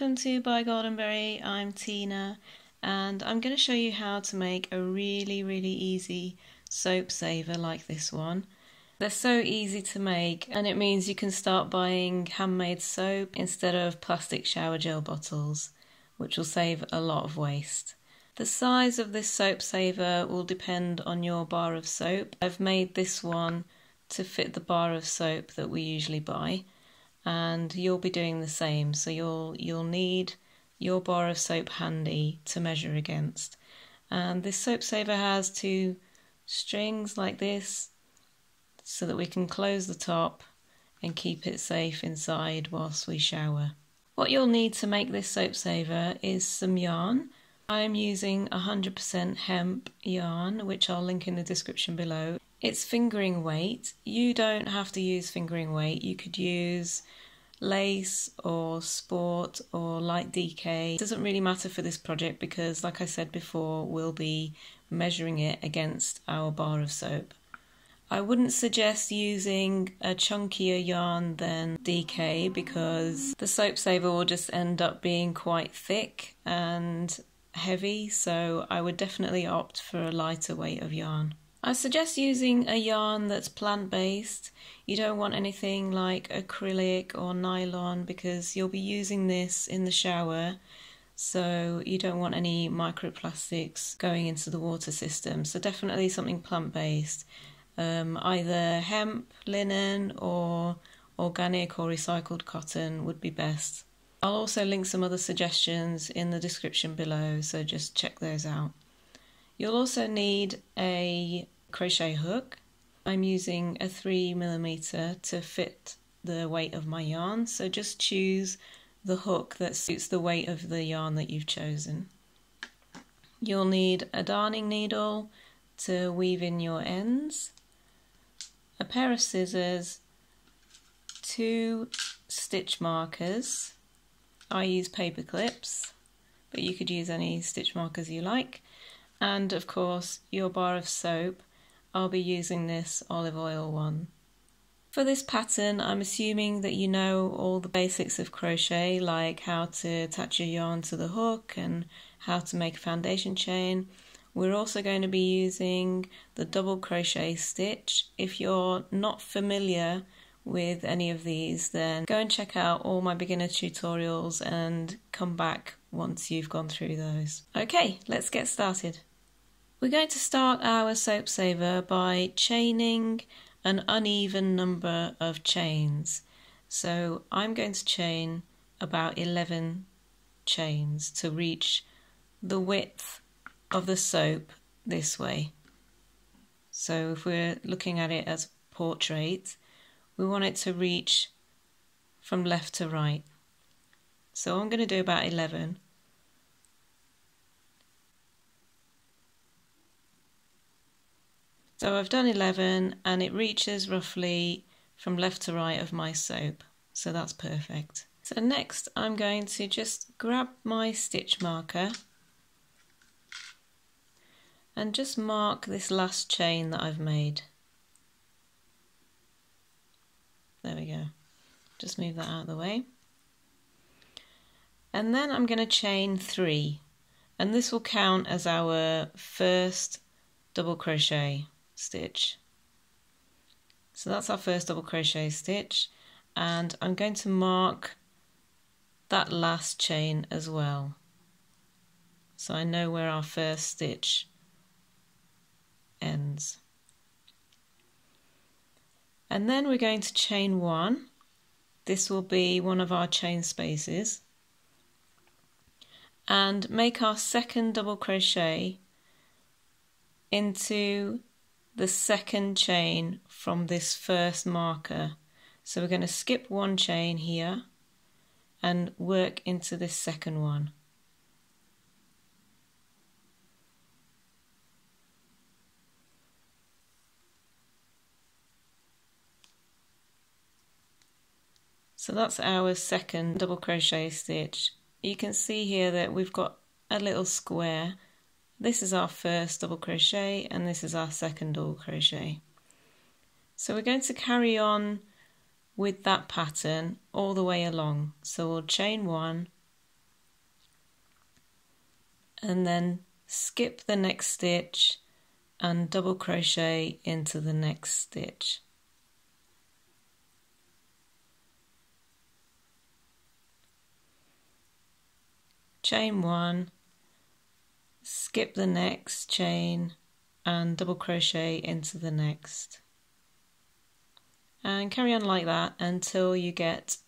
Welcome to By Goldenberry. I'm Tina and I'm going to show you how to make a really really easy soap saver like this one. They're so easy to make and it means you can start buying handmade soap instead of plastic shower gel bottles which will save a lot of waste. The size of this soap saver will depend on your bar of soap. I've made this one to fit the bar of soap that we usually buy and you'll be doing the same. So you'll you'll need your bar of soap handy to measure against. And this soap saver has two strings like this so that we can close the top and keep it safe inside whilst we shower. What you'll need to make this soap saver is some yarn. I am using 100% hemp yarn, which I'll link in the description below. It's fingering weight. You don't have to use fingering weight. You could use lace or sport or light DK. It doesn't really matter for this project because, like I said before, we'll be measuring it against our bar of soap. I wouldn't suggest using a chunkier yarn than DK because the soap saver will just end up being quite thick and heavy, so I would definitely opt for a lighter weight of yarn. I suggest using a yarn that's plant based. You don't want anything like acrylic or nylon because you'll be using this in the shower. So you don't want any microplastics going into the water system. So definitely something plant based. Um, either hemp, linen, or organic or recycled cotton would be best. I'll also link some other suggestions in the description below, so just check those out. You'll also need a crochet hook. I'm using a 3 millimeter to fit the weight of my yarn, so just choose the hook that suits the weight of the yarn that you've chosen. You'll need a darning needle to weave in your ends, a pair of scissors, two stitch markers. I use paper clips, but you could use any stitch markers you like, and of course your bar of soap. I'll be using this olive oil one. For this pattern, I'm assuming that you know all the basics of crochet, like how to attach your yarn to the hook and how to make a foundation chain. We're also going to be using the double crochet stitch. If you're not familiar with any of these, then go and check out all my beginner tutorials and come back once you've gone through those. Okay, let's get started. We're going to start our soap saver by chaining an uneven number of chains. So I'm going to chain about 11 chains to reach the width of the soap this way. So if we're looking at it as portrait, we want it to reach from left to right. So I'm going to do about 11. So I've done 11 and it reaches roughly from left to right of my soap. So that's perfect. So next I'm going to just grab my stitch marker and just mark this last chain that I've made. There we go. Just move that out of the way. And then I'm going to chain three and this will count as our first double crochet stitch. So that's our first double crochet stitch and I'm going to mark that last chain as well. So I know where our first stitch ends. And then we're going to chain one. This will be one of our chain spaces. And make our second double crochet into the second chain from this first marker. So we're going to skip one chain here and work into this second one. So that's our second double crochet stitch. You can see here that we've got a little square this is our first double crochet and this is our second double crochet. So we're going to carry on with that pattern all the way along. So we'll chain one and then skip the next stitch and double crochet into the next stitch. Chain one, skip the next chain and double crochet into the next. And carry on like that until you get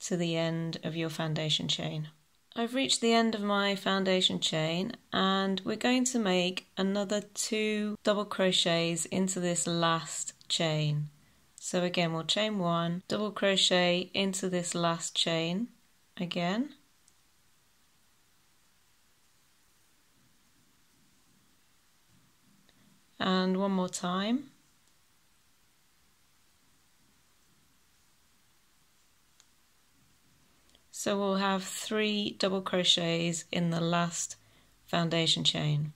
to the end of your foundation chain. I've reached the end of my foundation chain and we're going to make another two double crochets into this last chain. So again we'll chain one, double crochet into this last chain again. And one more time. So we'll have three double crochets in the last foundation chain.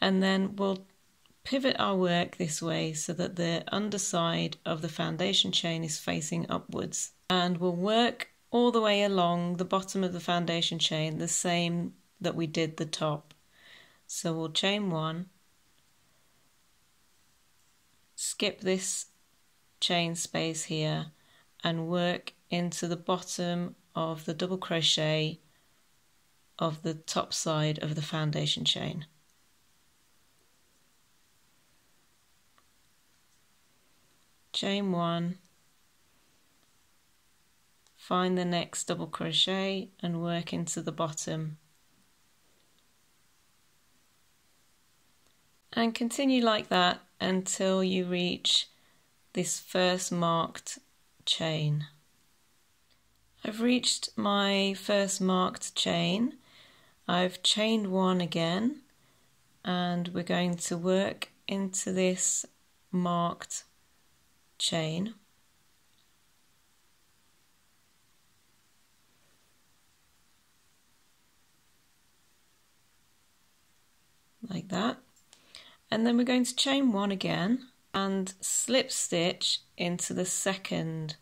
And then we'll pivot our work this way so that the underside of the foundation chain is facing upwards. And we'll work all the way along the bottom of the foundation chain the same that we did the top. So we'll chain one, skip this chain space here and work into the bottom of the double crochet of the top side of the foundation chain. Chain one, find the next double crochet and work into the bottom. And continue like that until you reach this first marked chain. I've reached my first marked chain. I've chained one again and we're going to work into this marked chain. Like that. And then we're going to chain one again and slip stitch into the second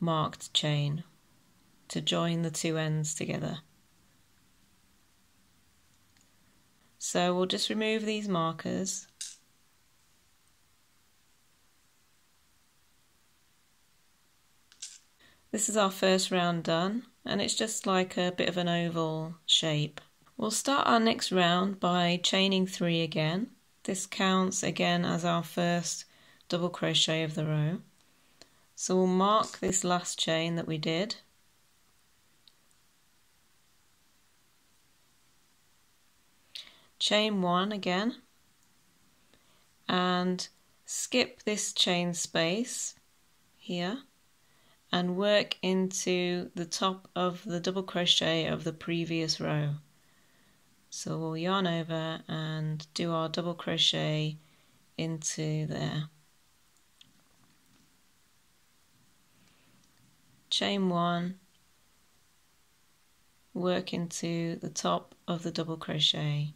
marked chain to join the two ends together. So we'll just remove these markers. This is our first round done and it's just like a bit of an oval shape. We'll start our next round by chaining three again this counts again as our first double crochet of the row. So we'll mark this last chain that we did. Chain one again and skip this chain space here and work into the top of the double crochet of the previous row. So we'll yarn over and do our double crochet into there. Chain one, work into the top of the double crochet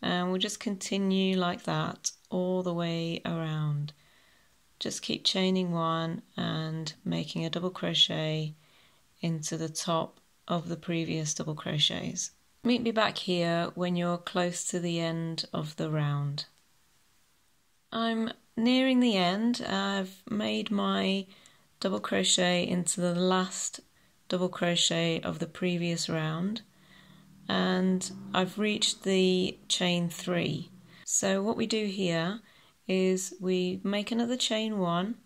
and we'll just continue like that all the way around. Just keep chaining one and making a double crochet into the top of the previous double crochets. Meet me back here when you're close to the end of the round. I'm nearing the end. I've made my double crochet into the last double crochet of the previous round and I've reached the chain three. So what we do here is we make another chain one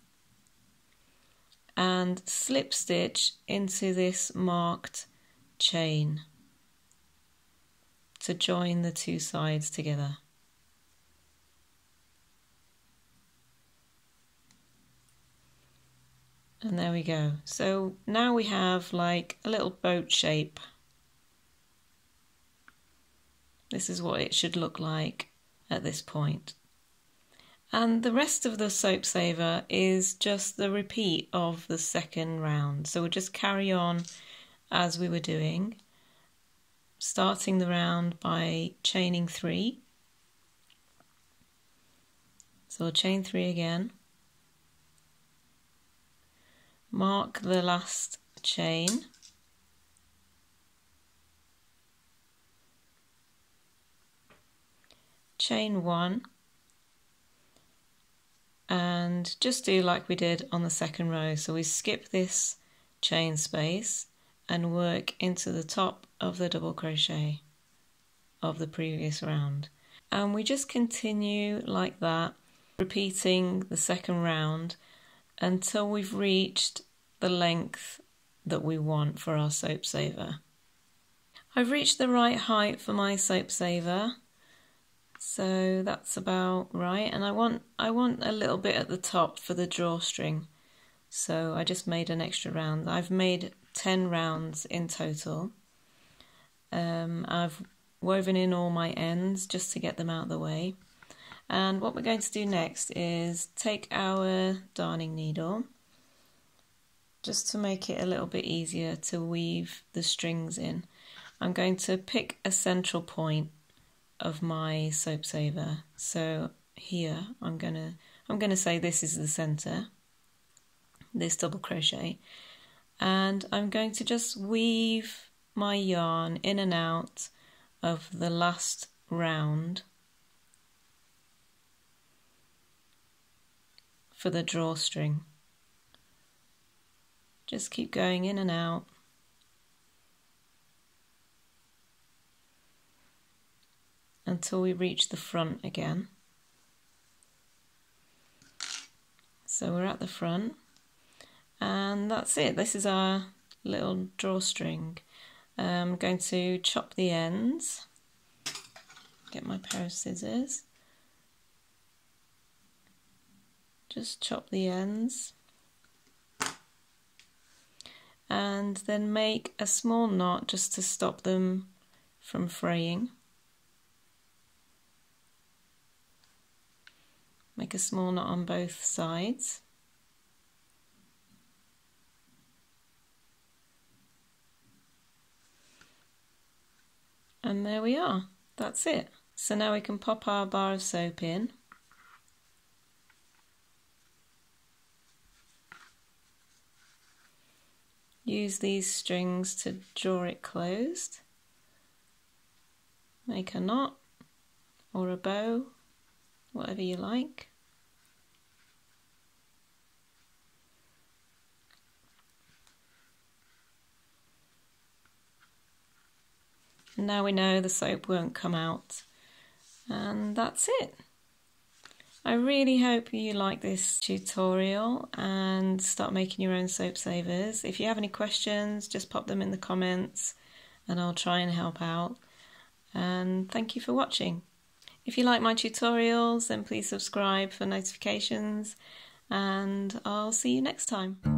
and slip stitch into this marked chain to join the two sides together. And there we go. So now we have like a little boat shape. This is what it should look like at this point. And the rest of the soap saver is just the repeat of the second round. So we'll just carry on as we were doing starting the round by chaining three. So I'll chain three again. Mark the last chain. chain one and just do like we did on the second row. So we skip this chain space and work into the top of the double crochet of the previous round. And we just continue like that, repeating the second round until we've reached the length that we want for our soap saver. I've reached the right height for my soap saver so that's about right and I want I want a little bit at the top for the drawstring so I just made an extra round I've made 10 rounds in total um, I've woven in all my ends just to get them out of the way. And what we're going to do next is take our darning needle just to make it a little bit easier to weave the strings in. I'm going to pick a central point of my soap saver. So here I'm gonna I'm gonna say this is the center, this double crochet, and I'm going to just weave my yarn in and out of the last round for the drawstring. Just keep going in and out. until we reach the front again. So we're at the front and that's it. This is our little drawstring. I'm going to chop the ends, get my pair of scissors, just chop the ends and then make a small knot just to stop them from fraying. Make a small knot on both sides. And there we are, that's it. So now we can pop our bar of soap in. Use these strings to draw it closed. Make a knot or a bow whatever you like. Now we know the soap won't come out. And that's it. I really hope you like this tutorial and start making your own soap savers. If you have any questions, just pop them in the comments and I'll try and help out. And thank you for watching. If you like my tutorials, then please subscribe for notifications, and I'll see you next time.